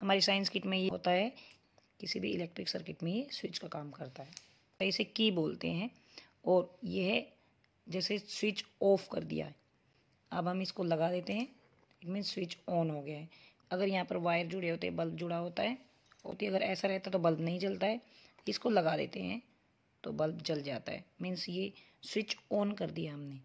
हमारी science kit में ये होता है, किसी भी इलेक्ट्रिक सर्किट में ये स्विच का काम करता है। तो इसे की बोलते हैं और यह जैसे स्विच ऑफ़ कर दिया है। अब हम इसको लगा देते हैं। इट मीन स्विच ऑन हो गया है। अगर यहाँ पर वायर जुड़े होते हैं, बल्ब जुड़ा होता है होती अगर ऐसा रहता तो बल्ब नहीं जलता है। इसको लगा देते हैं तो बल्ब जल जाता है। मीन्स ये स्विच ऑन कर दिया हमने।